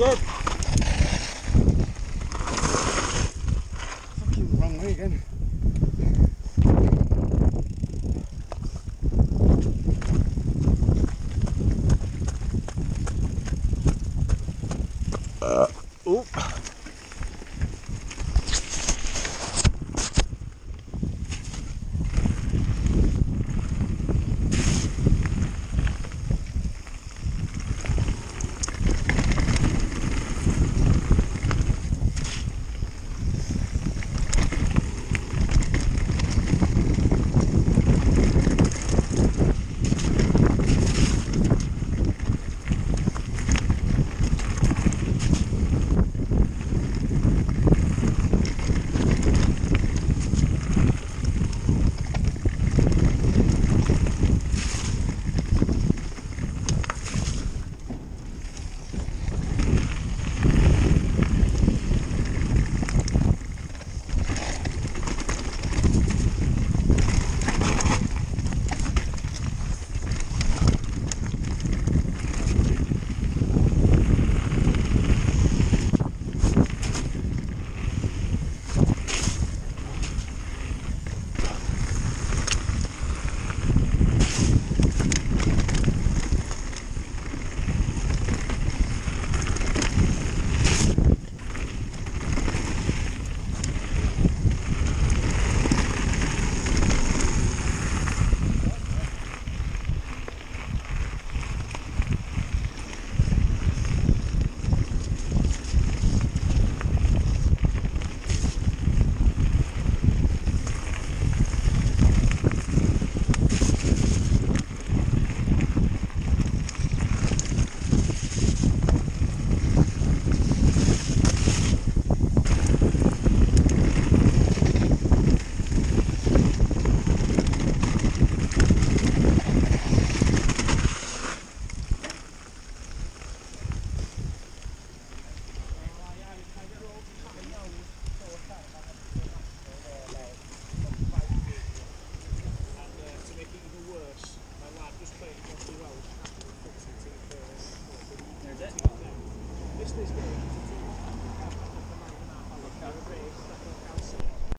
Good. Fucking wrong way again. Uh, oh.